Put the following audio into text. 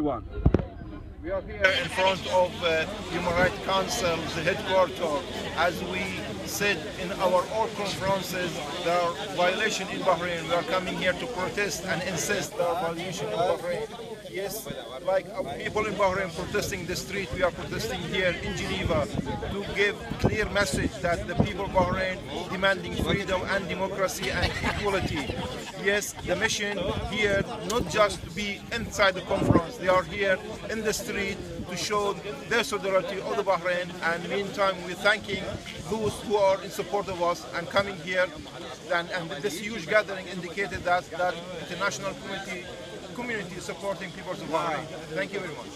One. We are here in front of uh, Human Rights Council's headquarters. As we said in our all conferences, there are violations in Bahrain. We are coming here to protest and insist there are violations in Bahrain. Yes, like people in Bahrain protesting the street, we are protesting here in Geneva to give clear message that the people of Bahrain demanding freedom and democracy and equality. Yes, the mission here not just to be inside the conference, they are here in the street to show their solidarity of the Bahrain and meantime we're thanking those who are in support of us and coming here and, and this huge gathering indicated that that international community community is supporting people of Bahrain. Thank you very much.